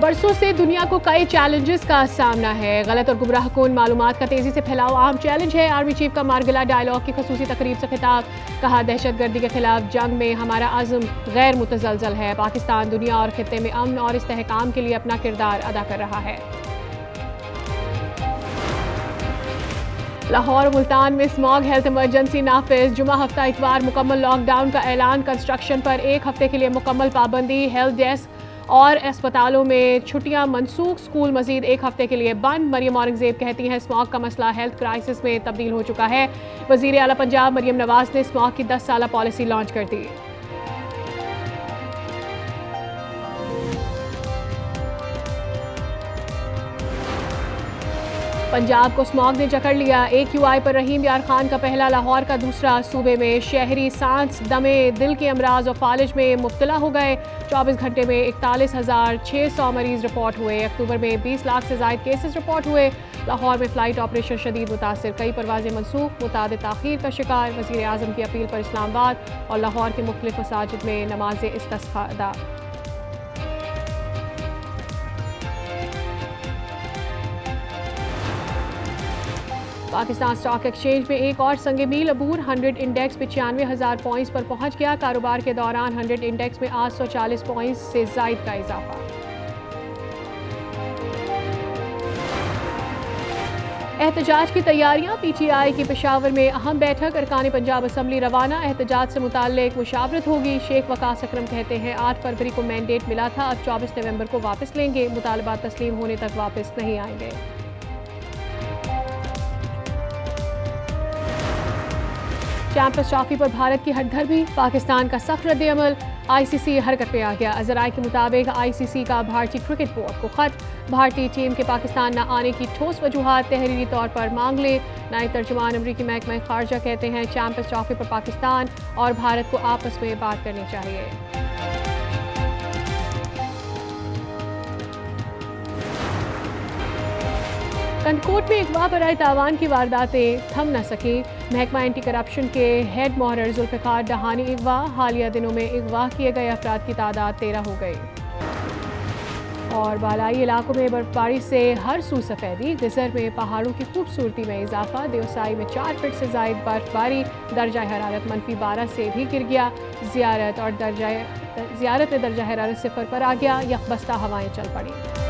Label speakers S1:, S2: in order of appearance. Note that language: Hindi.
S1: बरसों से दुनिया को कई चैलेंजेस का सामना है। गलत और गुमराह कौन मालूम का तेज़ी से फैलाव आम चैलेंज है। आर्मी चीफ का मारगिला डायलॉग की खसूसी तकरीब से खिताब। कहा दहशत गर्दी के खिलाफ जंग में हमारा आज़म गैर मुतजलजल है। पाकिस्तान दुनिया और खत्े में अमन और इसकाम के लिए अपना किरदार अदा कर रहा है। लाहौर मुल्तान में स्मॉग हेल्थ इमरजेंसी नाफिज। जुमा हफ़्ता इतवार मुकम्मल लॉकडाउन का ऐलान। कंस्ट्रक्शन पर एक हफ़्ते के लिए मुकम्मल पाबंदी। हेल्थ डेस्क और अस्पतालों में छुट्टियाँ मनसूख। स्कूल मजीद एक हफ़्ते के लिए बंद। मरियम औरंगज़ेब कहती हैं स्मॉक का मसला हेल्थ क्राइसिस में तब्दील हो चुका है। वज़ीर अला पंजाब मरियम नवाज़ ने स्मॉक की दस साल पॉलिसी लॉन्च कर दी। पंजाब को स्मॉग ने जकड़ लिया। एक यू आई पर रहीम यार खान का पहला लाहौर का दूसरा, सूबे में शहरी सांस दमे दिल के अमराज और फालिज में मुबतला हो गए। 24 घंटे में इकतालीस हज़ार छः सौ मरीज़ रिपोर्ट हुए। अक्टूबर में 20 लाख से जायद केसेस रिपोर्ट हुए। लाहौर में फ़्लाइट ऑपरेशन शदीद मुतासर, कई परवाजें मनसूख मुताद तखीर का शिकार। वजी अजम की अपील पर इस्लामाबाद और लाहौर के मुख्तु मसाजिद में नमाज़ इस्ता अदा। पाकिस्तान स्टॉक एक्सचेंज में एक और संग मील, अबूर 100 इंडेक्स पचानवे हज़ार पॉइंट्स पर पहुँच गया। कारोबार के दौरान 100 इंडेक्स में 840 पॉइंट्स से जायद का इजाफा। एहतजाज की तैयारियाँ, पीटीआई की पेशावर में अहम बैठक, अरकान पंजाब असम्बली रवाना, एहतजाज से मुतल मुशावरत होगी, शेख वकास अक्रम कहते हैं आठ फरवरी को मैंडेट मिला था, अब चौबीस नवंबर को वापस लेंगे मुतालबा तस्लीम होने तक वापस नहीं आएँगे। चैंपियंस ट्रॉफी पर भारत की हटधर भी पाकिस्तान का सख्त रद्द अमल। आईसीसी हरकत में आ गया। अजराय के मुताबिक आईसीसी का भारतीय क्रिकेट बोर्ड को खत। भारतीय टीम के पाकिस्तान न आने की ठोस वजूहत, तहरीरी तौर पर मांग ले। नए तर्जुमान अमरीकी महकमा खारजा कहते हैं चैंपियंस ट्रॉफी पर पाकिस्तान और भारत को आपस में बात करनी चाहिए। कंदकोट में अगवा बरए तावान की वारदातें थम न सकी। महकमा एंटी करप्शन के हेड मोहर जुल्फ़ार डहानी अगवा हालिया दिनों में अगवा किए गए अफराद की तादाद तेरह हो गई। और बालाई इलाकों में बर्फबारी से हर सू सफ़ेदी, गजर में पहाड़ों की खूबसूरती में इजाफा, देवसाई में चार फिट से जायद बर्फबारी, दर्जा हरारत मनफी बारह से भी गिर गया। जियारत और दर्जा, जियारत में दर्जा हरारत सिफर पर आ गया, यकबस्ता हवाएँ चल पड़ी।